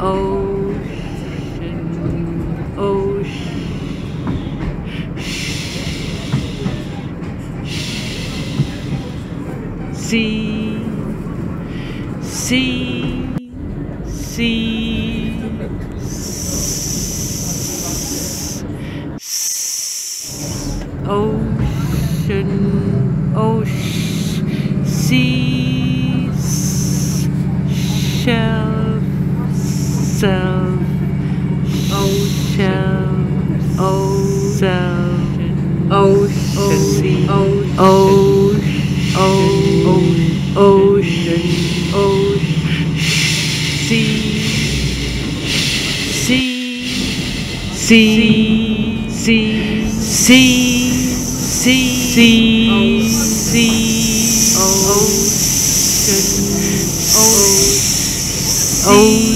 ocean, ocean. Sea, sea, sea, ocean, ocean, sea, shell. Ocean, ocean, ocean, ocean, ocean, ocean, sea, sea, sea, sea, sea, sea, sea, ocean, ocean,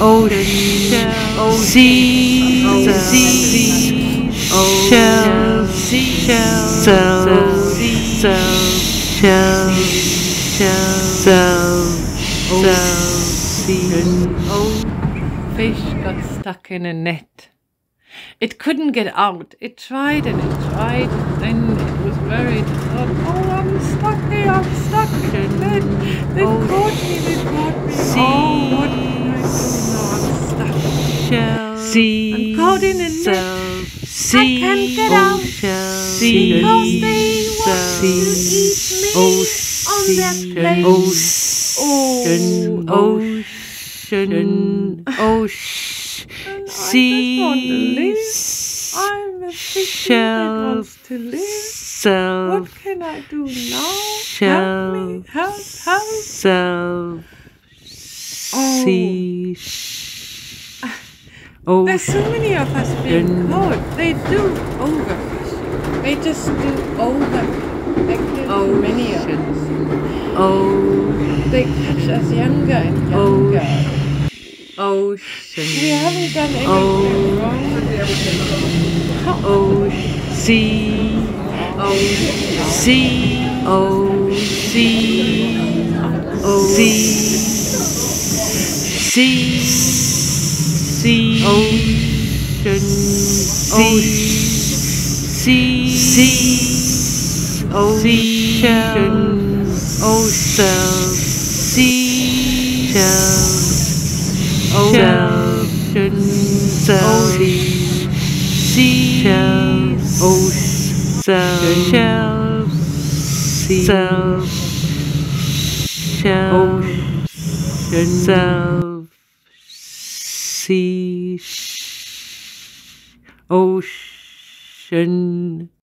ocean, ocean, ocean, sea, shell, oh, fish got stuck in a net. It couldn't get out. It tried and it tried, and then it was worried. It thought, oh, I'm stuck here, I'm stuck in a net. They Oh, caught me, they caught me. Oh, what can I do now? I'm stuck. shell, See, I'm caught in a net. Self, I can't get out shell, because they want to self, eat me on their plate. ocean, Oh, ocean, ocean, And I sea, just want to live. I'm a fish that shell, wants to live. self, What can I do now? shell, help me, help, help. self, Oh. Sea, There's so many of us being caught. They do overfish. They just do over. They kill many of us. ocean, They catch us younger and younger. ocean. We haven't done anything wrong but we haven't done Oh. wrong. O C O C O C O C C C Ocean Ocean C C Ocean Ocean Sea Ocean Ocean Seashells, ocean, shells, sea, ocean,